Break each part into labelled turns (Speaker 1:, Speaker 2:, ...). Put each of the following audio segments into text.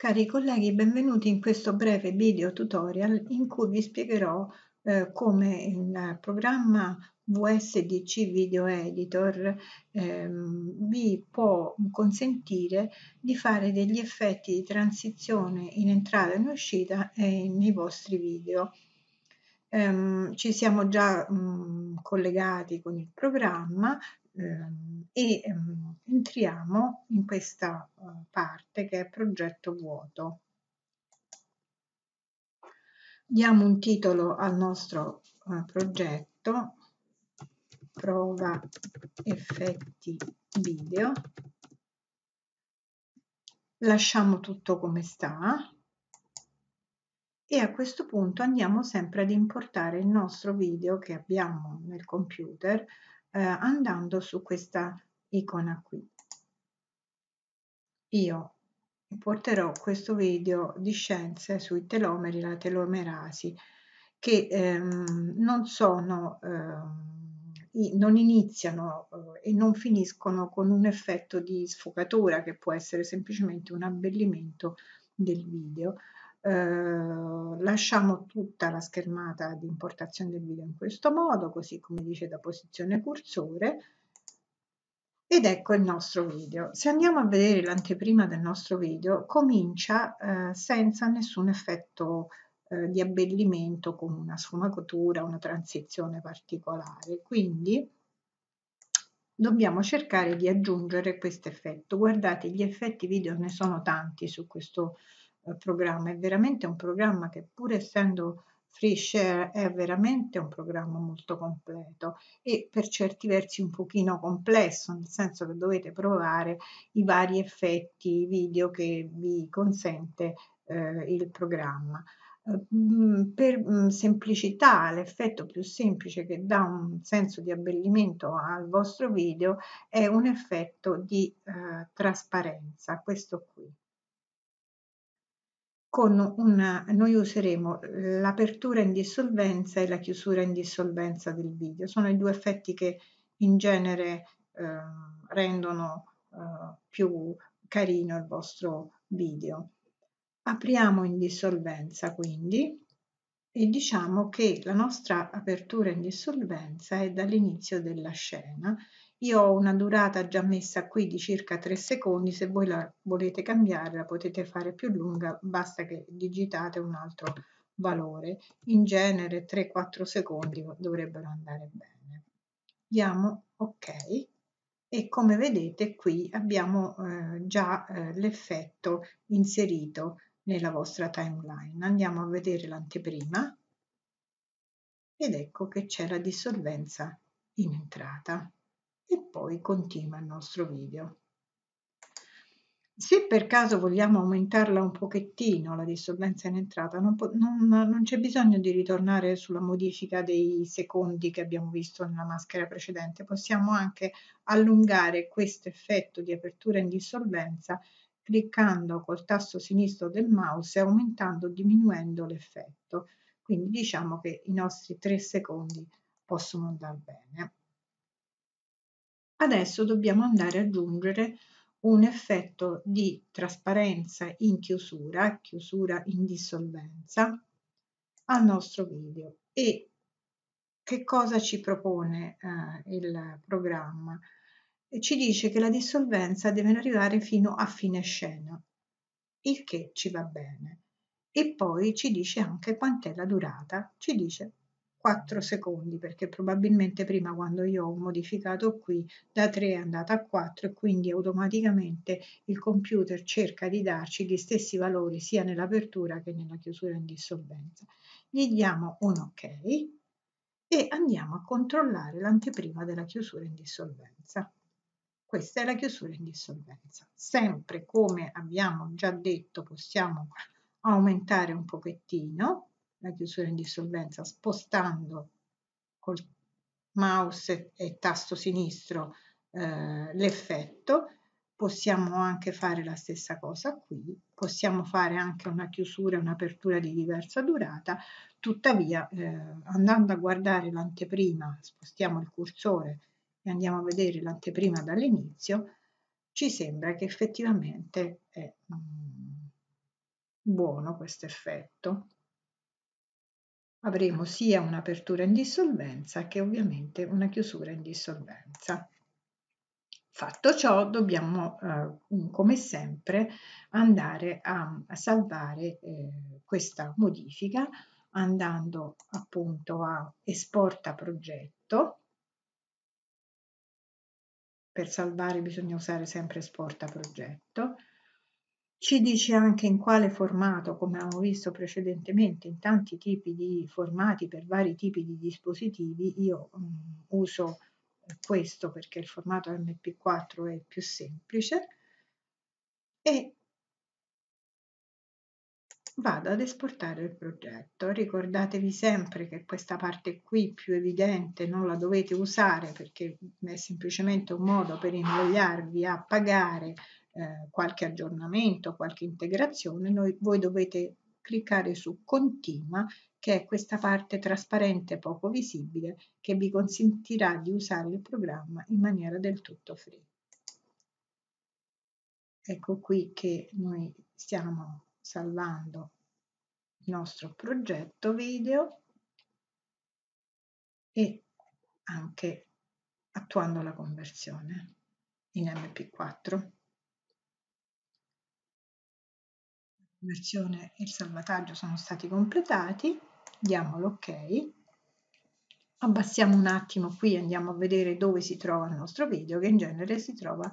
Speaker 1: Cari colleghi, benvenuti in questo breve video tutorial in cui vi spiegherò eh, come il programma VSDC Video Editor ehm, vi può consentire di fare degli effetti di transizione in entrata e in uscita eh, nei vostri video. Um, ci siamo già um, collegati con il programma, Ehm, e ehm, entriamo in questa parte che è progetto vuoto. Diamo un titolo al nostro eh, progetto, prova effetti video, lasciamo tutto come sta e a questo punto andiamo sempre ad importare il nostro video che abbiamo nel computer eh, andando su questa icona qui. Io porterò questo video di scienze sui telomeri, la telomerasi, che ehm, non sono, eh, non iniziano eh, e non finiscono con un effetto di sfocatura che può essere semplicemente un abbellimento del video, eh, lasciamo tutta la schermata di importazione del video in questo modo, così come dice da posizione cursore, ed ecco il nostro video. Se andiamo a vedere l'anteprima del nostro video, comincia eh, senza nessun effetto eh, di abbellimento con una sfumatura, una transizione particolare. Quindi dobbiamo cercare di aggiungere questo effetto. Guardate, gli effetti video ne sono tanti su questo eh, programma, è veramente un programma che pur essendo free share è veramente un programma molto completo e per certi versi un pochino complesso, nel senso che dovete provare i vari effetti video che vi consente eh, il programma. Uh, per um, semplicità, l'effetto più semplice che dà un senso di abbellimento al vostro video è un effetto di uh, trasparenza, questo qui con una, noi useremo l'apertura in dissolvenza e la chiusura in dissolvenza del video. Sono i due effetti che in genere eh, rendono eh, più carino il vostro video. Apriamo in dissolvenza quindi e diciamo che la nostra apertura in dissolvenza è dall'inizio della scena io ho una durata già messa qui di circa 3 secondi, se voi la volete cambiare la potete fare più lunga, basta che digitate un altro valore. In genere 3-4 secondi dovrebbero andare bene. Diamo ok e come vedete qui abbiamo eh, già eh, l'effetto inserito nella vostra timeline. Andiamo a vedere l'anteprima ed ecco che c'è la dissolvenza in entrata e poi continua il nostro video. Se per caso vogliamo aumentarla un pochettino, la dissolvenza in entrata, non, non, non c'è bisogno di ritornare sulla modifica dei secondi che abbiamo visto nella maschera precedente, possiamo anche allungare questo effetto di apertura in dissolvenza cliccando col tasto sinistro del mouse e aumentando o diminuendo l'effetto. Quindi diciamo che i nostri tre secondi possono andare bene. Adesso dobbiamo andare ad aggiungere un effetto di trasparenza in chiusura, chiusura in dissolvenza, al nostro video. E che cosa ci propone eh, il programma? Ci dice che la dissolvenza deve arrivare fino a fine scena, il che ci va bene. E poi ci dice anche quant'è la durata, ci dice 4 secondi perché probabilmente prima quando io ho modificato qui da 3 è andata a 4 e quindi automaticamente il computer cerca di darci gli stessi valori sia nell'apertura che nella chiusura in dissolvenza. Gli diamo un ok e andiamo a controllare l'anteprima della chiusura in dissolvenza. Questa è la chiusura in dissolvenza. Sempre come abbiamo già detto possiamo aumentare un pochettino la chiusura in dissolvenza spostando col mouse e tasto sinistro eh, l'effetto. Possiamo anche fare la stessa cosa qui. Possiamo fare anche una chiusura e un'apertura di diversa durata. Tuttavia eh, andando a guardare l'anteprima spostiamo il cursore andiamo a vedere l'anteprima dall'inizio ci sembra che effettivamente è, mm, buono questo effetto. Avremo sia un'apertura in dissolvenza che ovviamente una chiusura in dissolvenza. Fatto ciò, dobbiamo, eh, come sempre, andare a, a salvare eh, questa modifica andando appunto a esporta progetto. Per salvare bisogna usare sempre esporta progetto. Ci dice anche in quale formato, come abbiamo visto precedentemente, in tanti tipi di formati per vari tipi di dispositivi. Io um, uso questo perché il formato MP4 è più semplice e vado ad esportare il progetto. Ricordatevi sempre che questa parte qui più evidente non la dovete usare perché è semplicemente un modo per invogliarvi a pagare eh, qualche aggiornamento, qualche integrazione. Noi, voi dovete cliccare su continua che è questa parte trasparente poco visibile che vi consentirà di usare il programma in maniera del tutto free. Ecco qui che noi stiamo salvando il nostro progetto video e anche attuando la conversione in MP4. La conversione e il salvataggio sono stati completati, diamo l'ok, abbassiamo un attimo qui andiamo a vedere dove si trova il nostro video che in genere si trova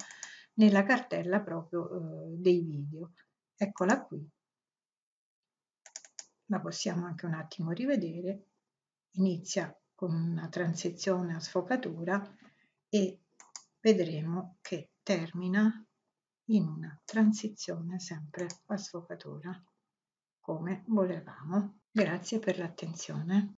Speaker 1: nella cartella proprio eh, dei video. Eccola qui, la possiamo anche un attimo rivedere, inizia con una transizione a sfocatura e vedremo che termina in una transizione sempre a sfocatura come volevamo. Grazie per l'attenzione.